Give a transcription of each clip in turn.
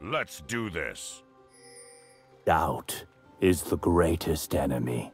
Let's do this. Doubt is the greatest enemy.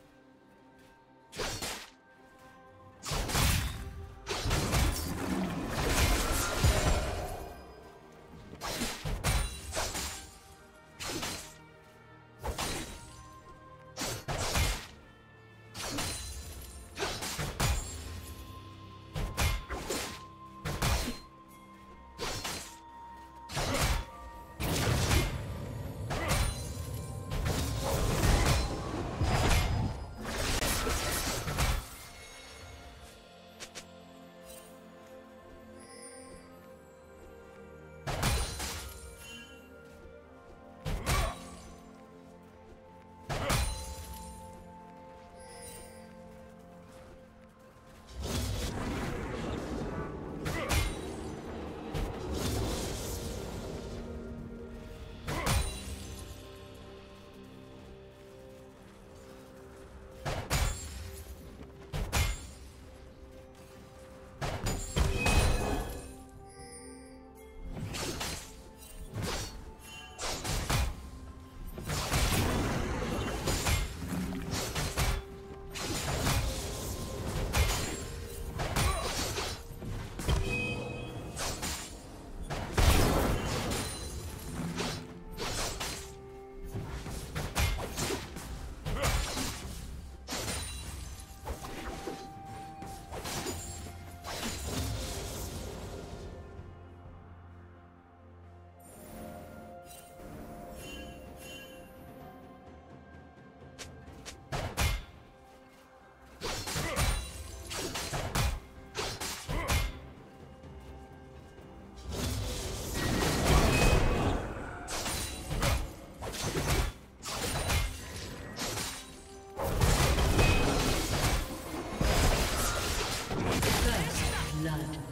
Not.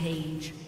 Rampage.